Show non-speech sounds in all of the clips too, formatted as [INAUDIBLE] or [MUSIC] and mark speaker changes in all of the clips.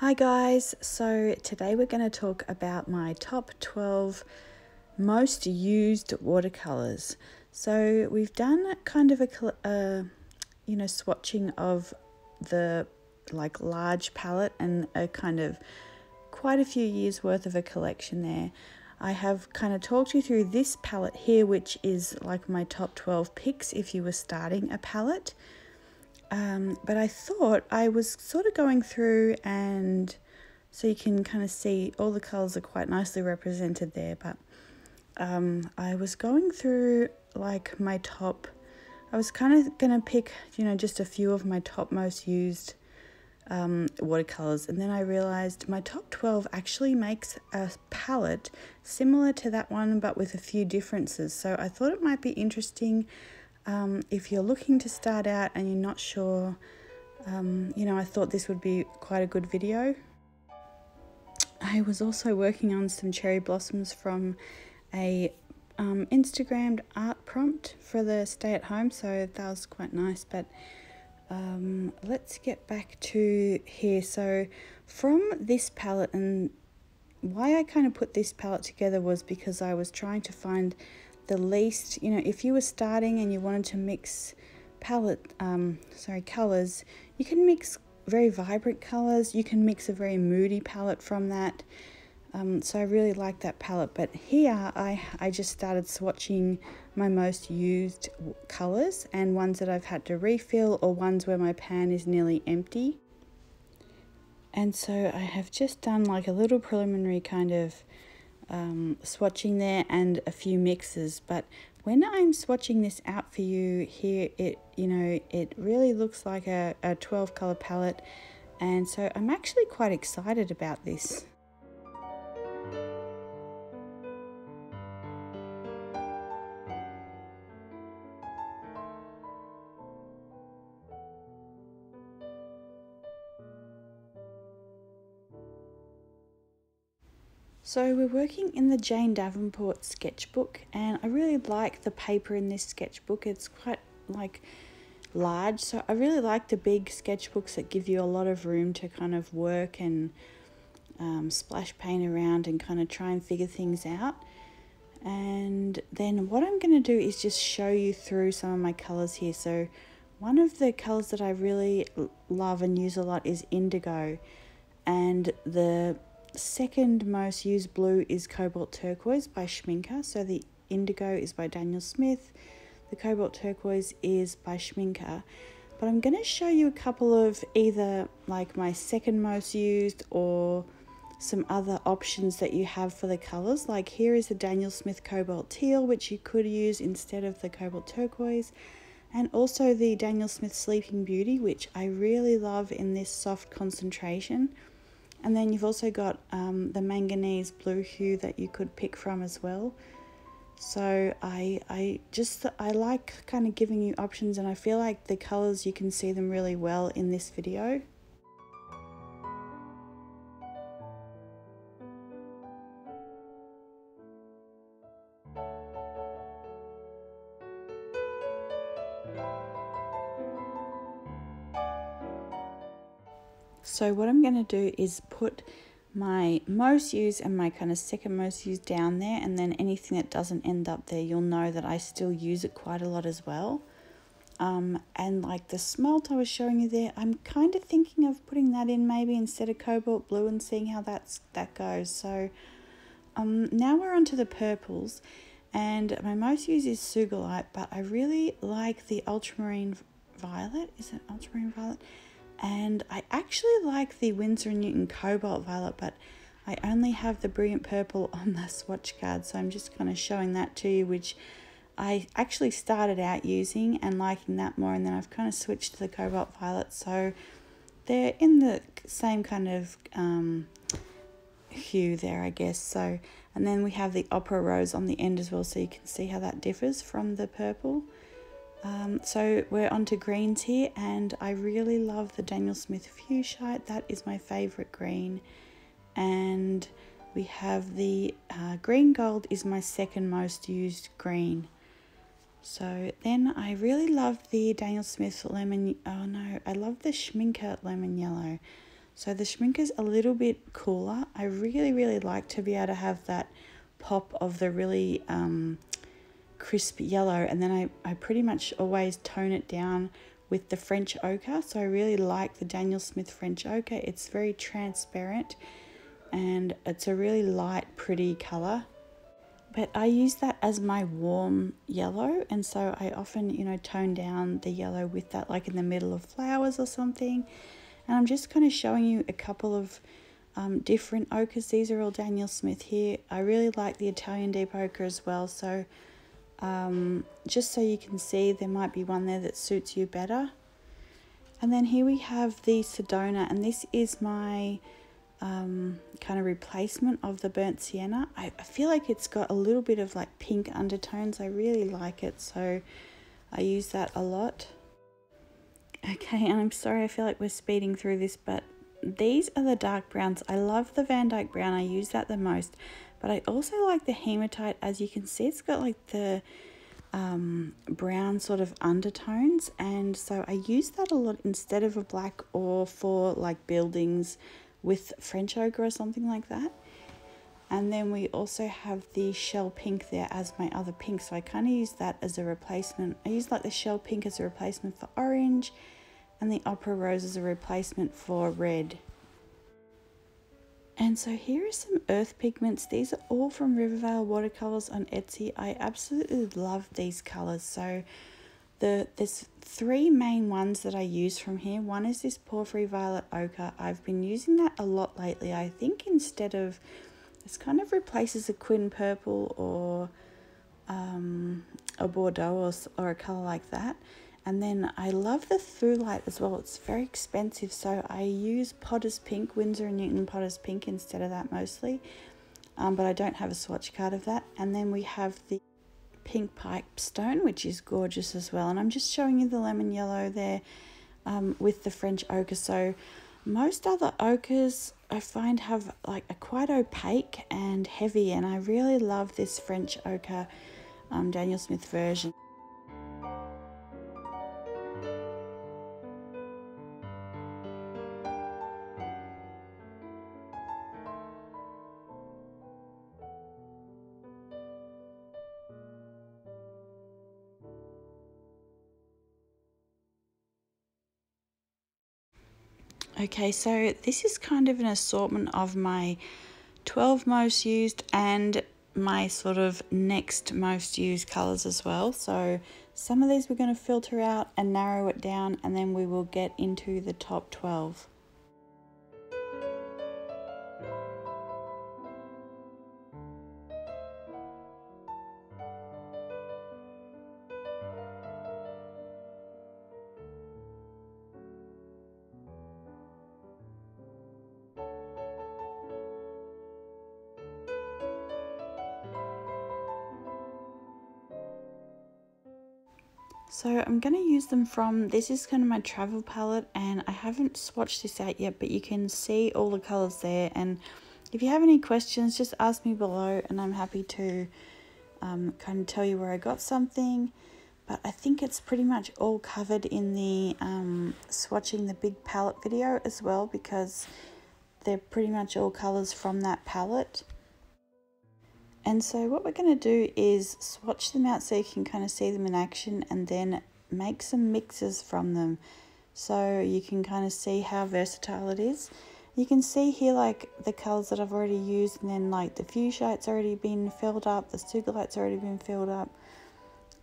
Speaker 1: Hi guys, so today we're going to talk about my top 12 most used watercolors. So we've done kind of a uh, you know swatching of the like large palette and a kind of quite a few years worth of a collection there. I have kind of talked you through this palette here which is like my top 12 picks if you were starting a palette. Um, but I thought I was sort of going through and so you can kind of see all the colours are quite nicely represented there but um, I was going through like my top I was kind of going to pick you know just a few of my top most used um, watercolors and then I realized my top 12 actually makes a palette similar to that one but with a few differences. So I thought it might be interesting um, if you're looking to start out and you're not sure, um, you know, I thought this would be quite a good video. I was also working on some cherry blossoms from a um, Instagrammed art prompt for the stay at home, so that was quite nice. But um, let's get back to here. So, from this palette, and why I kind of put this palette together was because I was trying to find the least, you know, if you were starting and you wanted to mix palette, um, sorry, colors, you can mix very vibrant colors. You can mix a very moody palette from that. Um, so I really like that palette. But here I, I just started swatching my most used colors and ones that I've had to refill or ones where my pan is nearly empty. And so I have just done like a little preliminary kind of um, swatching there and a few mixes but when I'm swatching this out for you here it you know it really looks like a, a 12 color palette and so I'm actually quite excited about this. So we're working in the Jane Davenport sketchbook and I really like the paper in this sketchbook. It's quite like large so I really like the big sketchbooks that give you a lot of room to kind of work and um, splash paint around and kind of try and figure things out. And then what I'm going to do is just show you through some of my colors here. So one of the colors that I really love and use a lot is indigo and the second most used blue is Cobalt Turquoise by Schmincke. So the indigo is by Daniel Smith. The Cobalt Turquoise is by Schmincke. But I'm going to show you a couple of either like my second most used or some other options that you have for the colors. Like here is the Daniel Smith Cobalt Teal, which you could use instead of the Cobalt Turquoise. And also the Daniel Smith Sleeping Beauty, which I really love in this soft concentration. And then you've also got um, the manganese blue hue that you could pick from as well. So I, I just, I like kind of giving you options and I feel like the colors, you can see them really well in this video. So what I'm going to do is put my most used and my kind of second most used down there and then anything that doesn't end up there you'll know that I still use it quite a lot as well. Um, and like the smalt I was showing you there, I'm kind of thinking of putting that in maybe instead of cobalt blue and seeing how that's that goes. So um, now we're on to the purples and my most used is Sugilite, but I really like the ultramarine violet. Is it ultramarine violet? And I actually like the Winsor & Newton Cobalt Violet, but I only have the Brilliant Purple [LAUGHS] on the swatch card, so I'm just kind of showing that to you, which I actually started out using and liking that more, and then I've kind of switched to the Cobalt Violet, so they're in the same kind of um, hue there, I guess. So, and then we have the Opera Rose on the end as well, so you can see how that differs from the purple. Um, so we're on to greens here and I really love the Daniel Smith Fuchsite. That is my favourite green. And we have the uh, green gold is my second most used green. So then I really love the Daniel Smith lemon, oh no, I love the Schmincke lemon yellow. So the is a little bit cooler. I really, really like to be able to have that pop of the really um, crisp yellow and then I, I pretty much always tone it down with the French ochre. So I really like the Daniel Smith French ochre. It's very transparent and it's a really light, pretty colour. But I use that as my warm yellow and so I often, you know, tone down the yellow with that like in the middle of flowers or something and I'm just kind of showing you a couple of um, different ochres. These are all Daniel Smith here. I really like the Italian deep ochre as well. So um, just so you can see, there might be one there that suits you better. And then here we have the Sedona, and this is my um, kind of replacement of the burnt sienna. I, I feel like it's got a little bit of like pink undertones. I really like it, so I use that a lot. Okay, and I'm sorry, I feel like we're speeding through this, but these are the dark browns. I love the Van Dyke brown, I use that the most, but I also like the hematite. As you can see, it's got like the um, brown sort of undertones, and so I use that a lot instead of a black or for like buildings with French ochre or something like that. And then we also have the shell pink there as my other pink. So I kind of use that as a replacement. I use like the shell pink as a replacement for orange and the opera rose as a replacement for red. And so here are some earth pigments. These are all from Rivervale Watercolors on Etsy. I absolutely love these colors. So the there's three main ones that I use from here. One is this Porphyry Violet Ochre. I've been using that a lot lately. I think instead of this kind of replaces a Quin Purple or um, a Bordeaux or, or a colour like that. And then I love the Thulite as well. It's very expensive, so I use Potter's Pink, Winsor & Newton Potter's Pink instead of that mostly. Um, but I don't have a swatch card of that. And then we have the Pink Pipe Stone, which is gorgeous as well. And I'm just showing you the lemon yellow there um, with the French ochre. So most other ochres I find have like a quite opaque and heavy and I really love this French ochre um, Daniel Smith version. Okay, so this is kind of an assortment of my 12 most used and my sort of next most used colors as well. So some of these we're going to filter out and narrow it down and then we will get into the top 12. So I'm going to use them from, this is kind of my travel palette and I haven't swatched this out yet, but you can see all the colors there. And if you have any questions, just ask me below and I'm happy to um, kind of tell you where I got something. But I think it's pretty much all covered in the um, swatching the big palette video as well because they're pretty much all colors from that palette. And so what we're going to do is swatch them out so you can kind of see them in action and then make some mixes from them so you can kind of see how versatile it is. You can see here like the colours that I've already used and then like the fuchsite's already been filled up, the sugilite's already been filled up.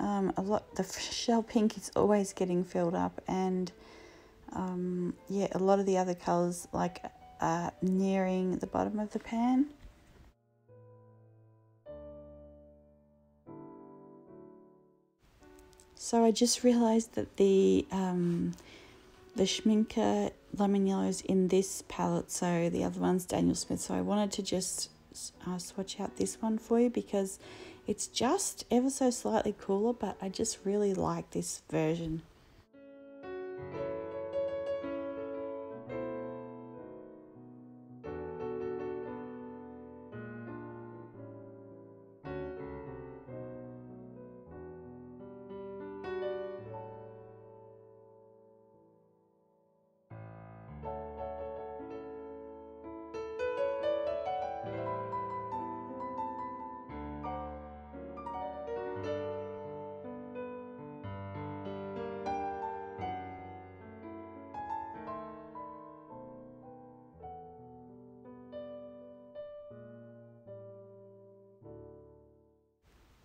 Speaker 1: Um, a lot, the shell pink is always getting filled up and um, yeah, a lot of the other colours like are nearing the bottom of the pan. So I just realized that the um, the Schmincke Lemon Yellow is in this palette, so the other one's Daniel Smith. So I wanted to just uh, swatch out this one for you because it's just ever so slightly cooler, but I just really like this version.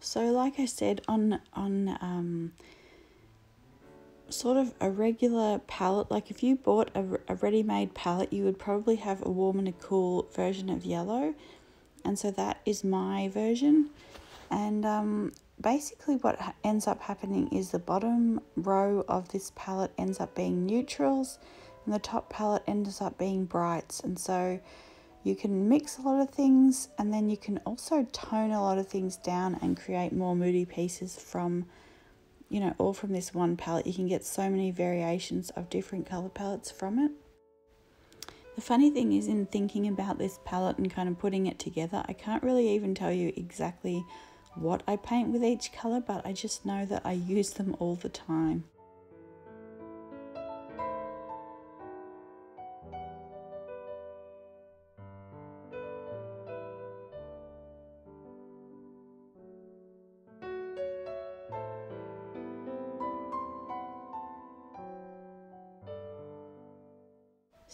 Speaker 1: So, like I said, on on um, sort of a regular palette, like if you bought a, a ready-made palette, you would probably have a warm and a cool version of yellow, and so that is my version. And um, basically, what ends up happening is the bottom row of this palette ends up being neutrals, and the top palette ends up being brights, and so you can mix a lot of things and then you can also tone a lot of things down and create more moody pieces from you know all from this one palette. You can get so many variations of different color palettes from it. The funny thing is in thinking about this palette and kind of putting it together I can't really even tell you exactly what I paint with each color but I just know that I use them all the time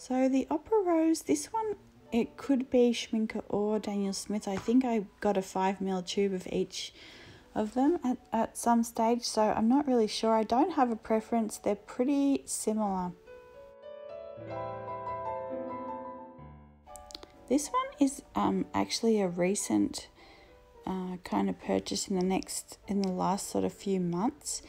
Speaker 1: So the Opera Rose, this one, it could be Schmincke or Daniel Smith. I think I got a 5ml tube of each of them at, at some stage, so I'm not really sure. I don't have a preference. They're pretty similar. This one is um, actually a recent uh, kind of purchase in the next in the last sort of few months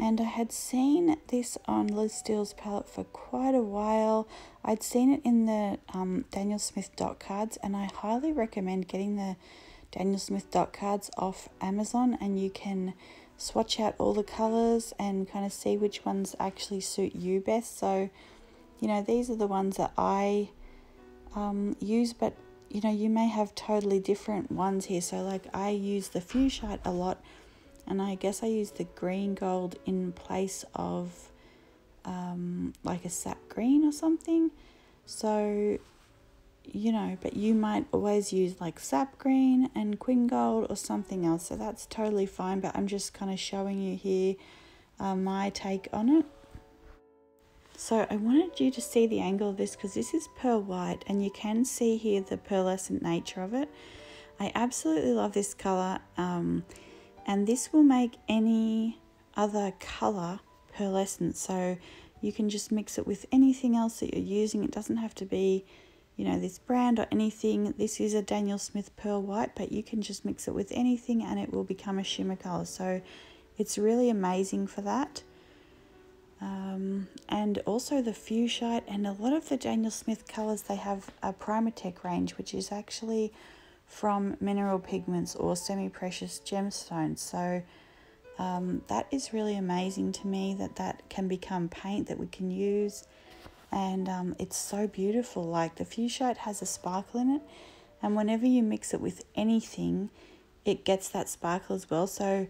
Speaker 1: and I had seen this on Liz Steel's palette for quite a while. I'd seen it in the um, Daniel Smith dot cards, and I highly recommend getting the Daniel Smith dot cards off Amazon, and you can swatch out all the colors and kind of see which ones actually suit you best. So, you know, these are the ones that I um, use, but you know, you may have totally different ones here. So, like, I use the Fuchsite a lot and I guess I use the green gold in place of um, like a sap green or something. So, you know, but you might always use like sap green and quin gold or something else. So that's totally fine. But I'm just kind of showing you here uh, my take on it. So I wanted you to see the angle of this because this is pearl white and you can see here the pearlescent nature of it. I absolutely love this color. Um, and this will make any other color pearlescent. So you can just mix it with anything else that you're using. It doesn't have to be you know this brand or anything. This is a Daniel Smith pearl white but you can just mix it with anything and it will become a shimmer color so it's really amazing for that. Um, and also the fuchsite and a lot of the Daniel Smith colors they have a PrimaTek range which is actually from mineral pigments or semi-precious gemstones. So um, that is really amazing to me that that can become paint that we can use. And um, it's so beautiful. Like the fuchsite has a sparkle in it. And whenever you mix it with anything, it gets that sparkle as well. So,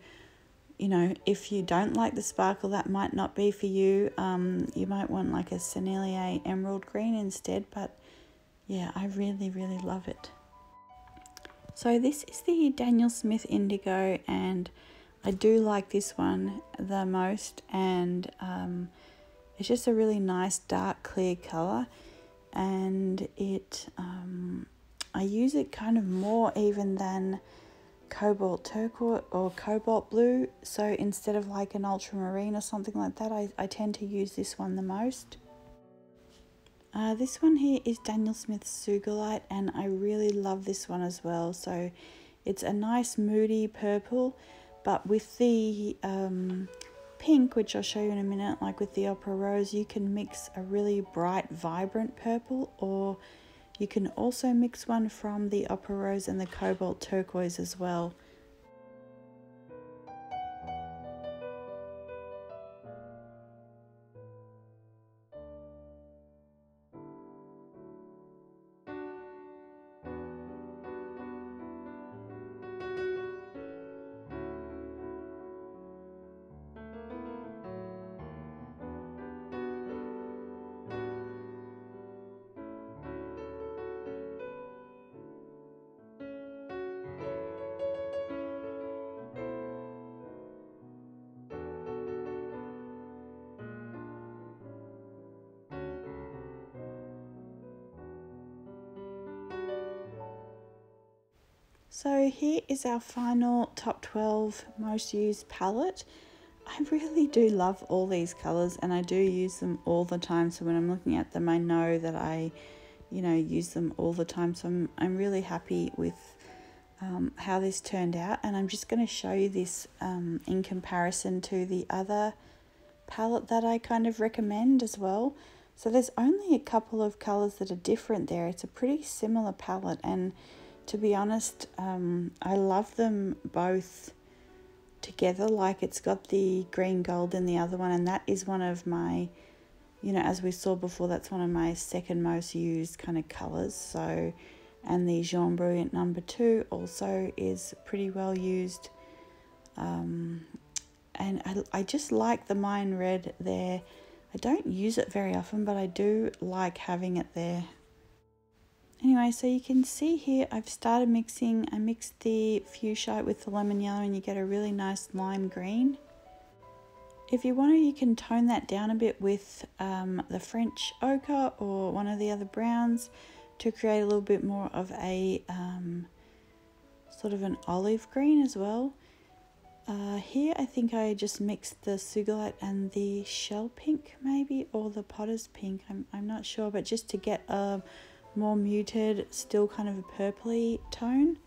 Speaker 1: you know, if you don't like the sparkle, that might not be for you. Um, you might want like a Sennelier emerald green instead. But yeah, I really, really love it. So this is the Daniel Smith Indigo and I do like this one the most and um, it's just a really nice dark clear color and it um, I use it kind of more even than cobalt turquoise or cobalt blue. So instead of like an ultramarine or something like that I, I tend to use this one the most uh, this one here is Daniel Smith's Sugilite, and I really love this one as well. So it's a nice moody purple, but with the um, pink, which I'll show you in a minute, like with the Opera Rose, you can mix a really bright, vibrant purple, or you can also mix one from the Opera Rose and the Cobalt Turquoise as well. So here is our final top 12 most used palette. I really do love all these colours and I do use them all the time. So when I'm looking at them, I know that I, you know, use them all the time. So I'm, I'm really happy with um, how this turned out. And I'm just going to show you this um, in comparison to the other palette that I kind of recommend as well. So there's only a couple of colours that are different there. It's a pretty similar palette and to be honest, um, I love them both together. Like it's got the green gold in the other one, and that is one of my, you know, as we saw before, that's one of my second most used kind of colours. So, and the Jaune Brilliant number two also is pretty well used. Um, and I, I just like the mine Red there. I don't use it very often, but I do like having it there. Anyway, so you can see here I've started mixing. I mixed the fuchsite with the lemon yellow and you get a really nice lime green. If you want to, you can tone that down a bit with um, the French ochre or one of the other browns to create a little bit more of a um, sort of an olive green as well. Uh, here I think I just mixed the Sugilite and the shell pink maybe or the potter's pink I'm, I'm not sure but just to get a more muted, still kind of a purpley tone.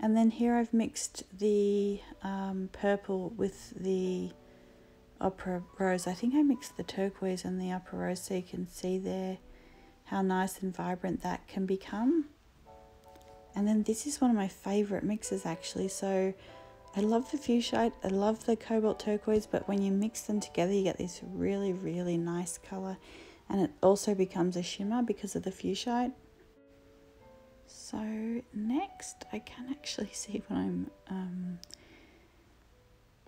Speaker 1: And then here I've mixed the um, purple with the opera rose. I think I mixed the turquoise and the opera rose so you can see there how nice and vibrant that can become. And then this is one of my favorite mixes actually. So I love the fuchsite, I love the cobalt turquoise, but when you mix them together, you get this really, really nice color and it also becomes a shimmer because of the fuchsite. So next I can actually [LAUGHS] see what I'm um,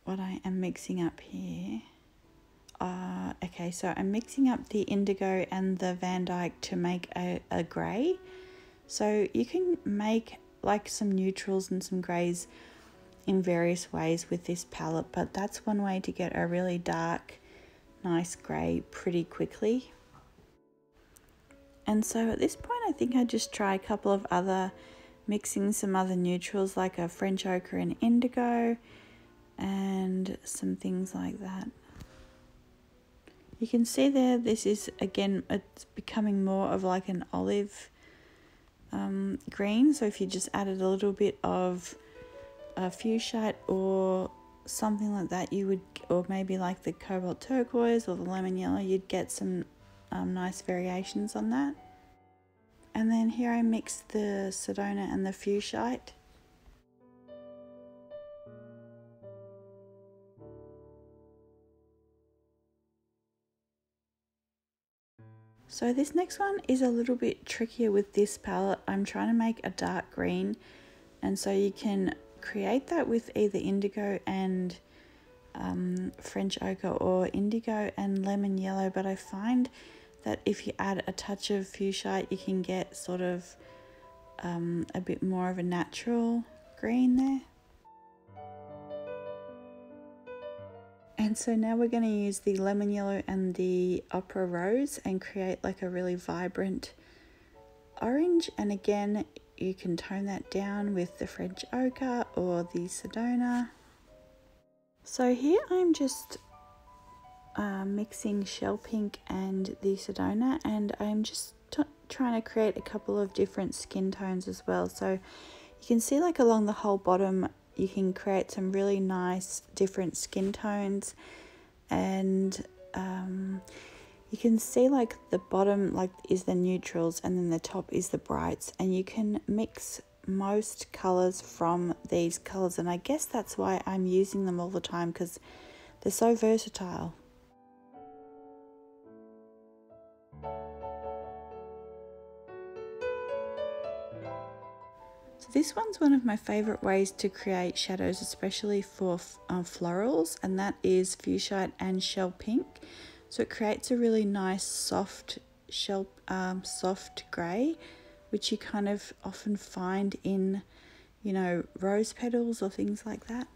Speaker 1: what I am mixing up here. Uh, okay, so I'm mixing up the indigo and the Van Dyke to make a, a grey. So you can make like some neutrals and some greys in various ways with this palette, but that's one way to get a really dark, nice grey pretty quickly. And so at this point, I think I'd just try a couple of other, mixing some other neutrals like a French ochre and indigo and some things like that. You can see there, this is again, it's becoming more of like an olive um, green. So if you just added a little bit of a fuchsite or something like that, you would, or maybe like the cobalt turquoise or the lemon yellow, you'd get some um, nice variations on that. And then here I mixed the Sedona and the Fuchsite. So this next one is a little bit trickier with this palette. I'm trying to make a dark green and so you can create that with either indigo and um, French ochre or indigo and lemon yellow but I find that if you add a touch of fuchsite, you can get sort of um, a bit more of a natural green there. And so now we're going to use the lemon yellow and the opera rose and create like a really vibrant orange. And again, you can tone that down with the French ochre or the Sedona. So here I'm just uh, mixing shell pink and the Sedona and I'm just trying to create a couple of different skin tones as well. So you can see like along the whole bottom you can create some really nice different skin tones and um, you can see like the bottom like is the neutrals and then the top is the brights and you can mix most colors from these colors and I guess that's why I'm using them all the time because they're so versatile This one's one of my favorite ways to create shadows, especially for uh, florals, and that is fuchsite and shell pink. So it creates a really nice soft shell, um, soft grey, which you kind of often find in, you know, rose petals or things like that.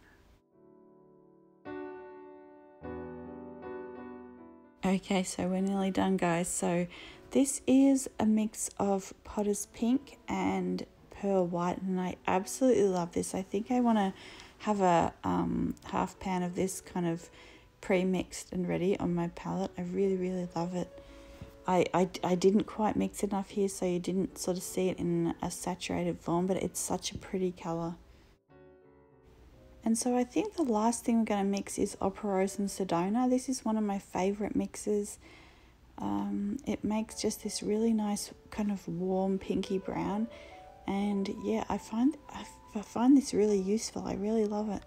Speaker 1: Okay, so we're nearly done guys. So this is a mix of Potter's Pink and pearl white and I absolutely love this. I think I want to have a um, half pan of this kind of pre-mixed and ready on my palette. I really, really love it. I, I, I didn't quite mix enough here so you didn't sort of see it in a saturated form, but it's such a pretty colour. And so I think the last thing we're going to mix is Rose and Sedona. This is one of my favourite mixes. Um, it makes just this really nice kind of warm pinky brown. And yeah, I find, I find this really useful. I really love it.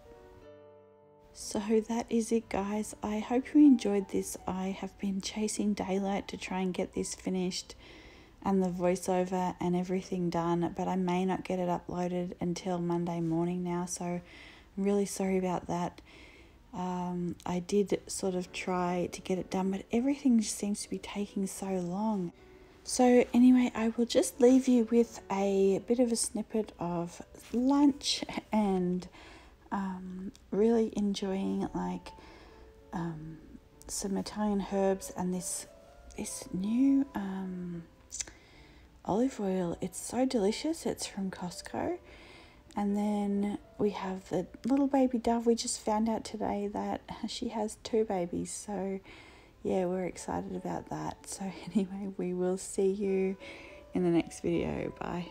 Speaker 1: So that is it guys. I hope you enjoyed this. I have been chasing daylight to try and get this finished and the voiceover and everything done, but I may not get it uploaded until Monday morning now, so I'm really sorry about that. Um, I did sort of try to get it done, but everything just seems to be taking so long. So, anyway, I will just leave you with a bit of a snippet of lunch and um, really enjoying like um, some Italian herbs and this this new um, olive oil. It's so delicious. It's from Costco. And then we have the little baby dove. We just found out today that she has two babies. So, yeah, we're excited about that. So, [LAUGHS] anyway, we will see you in the next video. Bye.